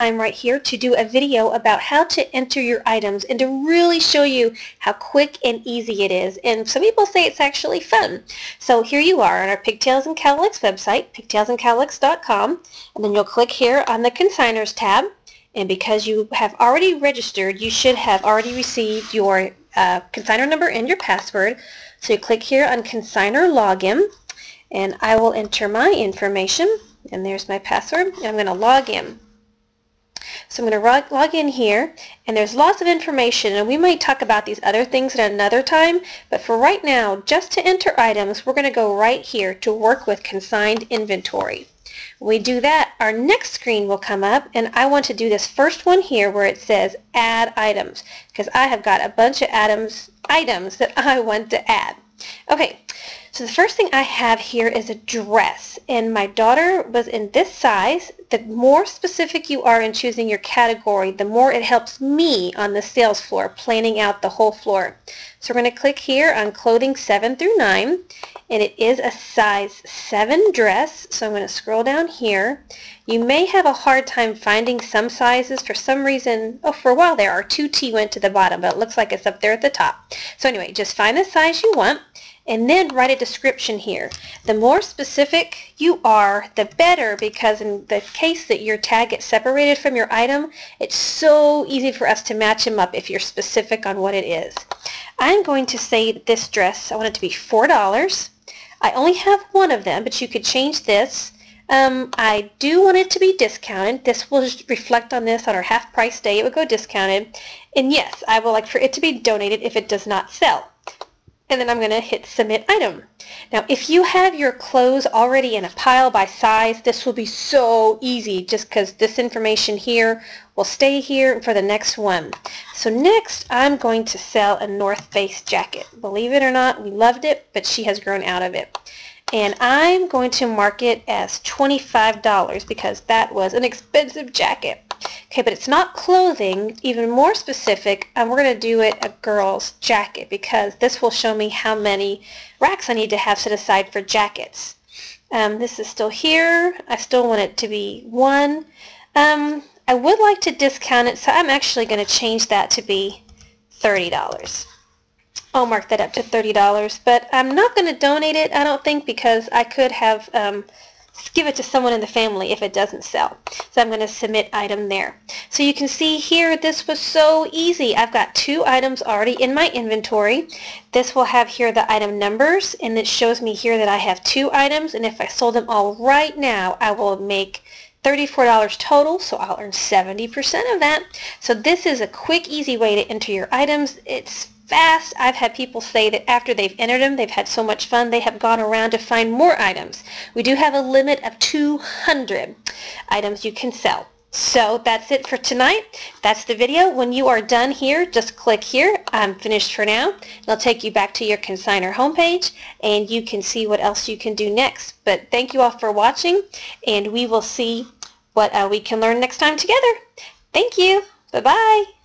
time right here to do a video about how to enter your items and to really show you how quick and easy it is. And some people say it's actually fun. So here you are on our Pigtails and Cowlicks website, pigtailsandcowlicks.com, and then you'll click here on the Consigners tab. And because you have already registered, you should have already received your uh, consigner number and your password. So you click here on Consigner Login, and I will enter my information. And there's my password, and I'm going to log in. So I'm going to log in here, and there's lots of information, and we might talk about these other things at another time, but for right now, just to enter items, we're going to go right here to work with consigned inventory. When we do that, our next screen will come up, and I want to do this first one here where it says Add Items, because I have got a bunch of items, items that I want to add. Okay, so the first thing I have here is a dress, and my daughter was in this size. The more specific you are in choosing your category, the more it helps me on the sales floor, planning out the whole floor. So we're going to click here on clothing 7 through 9, and it is a size 7 dress, so I'm going to scroll down here. You may have a hard time finding some sizes. For some reason, oh, for a while there, our 2T went to the bottom, but it looks like it's up there at the top. So anyway, just find the size you want and then write a description here. The more specific you are, the better because in the case that your tag gets separated from your item, it's so easy for us to match them up if you're specific on what it is. I'm going to say this dress, I want it to be $4. I only have one of them, but you could change this. Um, I do want it to be discounted. This will reflect on this on our half price day. It would go discounted. And yes, I would like for it to be donated if it does not sell and then I'm going to hit submit item. Now if you have your clothes already in a pile by size this will be so easy just because this information here will stay here for the next one. So next I'm going to sell a North Face jacket. Believe it or not we loved it but she has grown out of it. And I'm going to mark it as $25 because that was an expensive jacket. Okay, but it's not clothing, even more specific, and we're going to do it a girl's jacket because this will show me how many racks I need to have set aside for jackets. Um, this is still here. I still want it to be one. Um, I would like to discount it, so I'm actually going to change that to be $30. I'll mark that up to $30, but I'm not going to donate it, I don't think, because I could have um, give it to someone in the family if it doesn't sell. So I'm going to submit item there. So you can see here this was so easy. I've got two items already in my inventory. This will have here the item numbers and it shows me here that I have two items and if I sold them all right now I will make $34 total, so I'll earn 70% of that. So this is a quick, easy way to enter your items. It's fast. I've had people say that after they've entered them, they've had so much fun, they have gone around to find more items. We do have a limit of 200 items you can sell. So that's it for tonight. That's the video. When you are done here, just click here. I'm finished for now. It'll take you back to your consigner homepage and you can see what else you can do next. But thank you all for watching and we will see what uh, we can learn next time together. Thank you. Bye-bye.